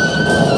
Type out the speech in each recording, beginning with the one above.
Pilipinas! Humans!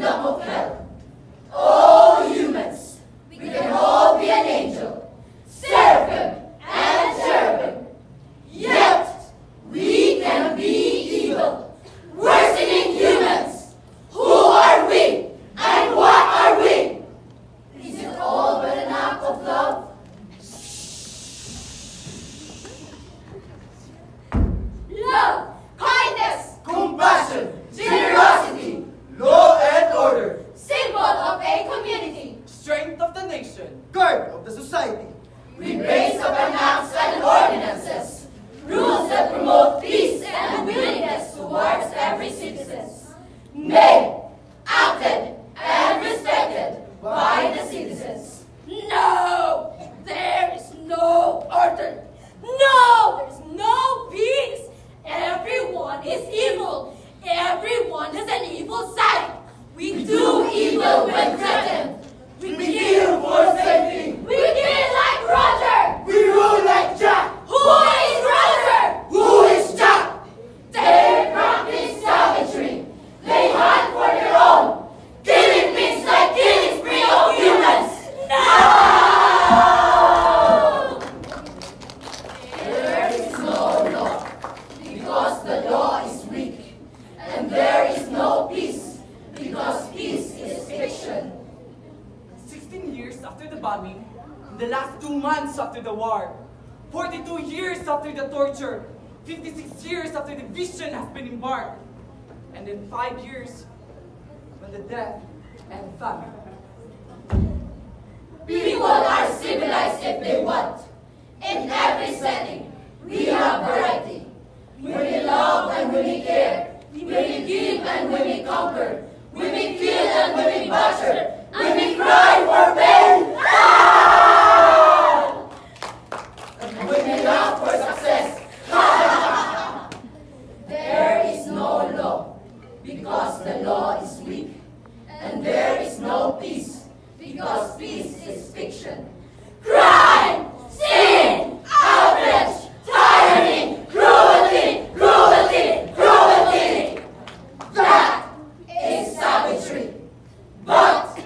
Kingdom of? Oh, humans! We can all be an angel, seraphim and cherubim. Yet, we can be evil, worsening humans. Who are we? And what are we? Is it all but an act of love? Love, kindness, Compassion! generosity, Law and order! symbol of a community. strength of the nation. Guard of the society! We base upon acts and ordinances, rules that promote peace and willingness towards every citizen. Made, acted, and respected by the citizens. No! There is no order! No! There's no peace! Everyone is evil! Everyone has an evil side! We do evil when threatened! We kill for safety! We kill like Roger! We rule like Jack! Who is Roger? Who is Jack? They practice savagery. They hunt for their own. Killing things like killing spree of humans. No! There is no law because the law is weak. And there is no peace because peace is fiction. 16 after the last two months after the war, 42 years after the torture, 56 years after the vision has been embarked, and then 5 years when the death and famine. People are civilized if they want. In every setting, we have variety. When we love and when we care. When we give and when we conquer. When we kill and when we butcher. When we cry for pain. Ah! And when we laugh for success. there is no law because the law is weak. And there is no peace because peace is fiction. Crime, sin, outrage, tyranny, cruelty, cruelty, cruelty. That is savagery. But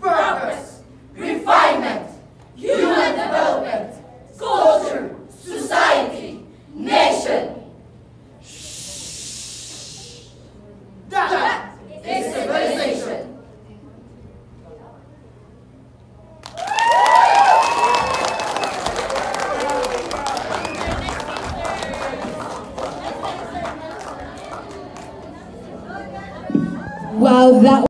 progress, refinement, human development, culture, society, nation. That is civilization. Wow, that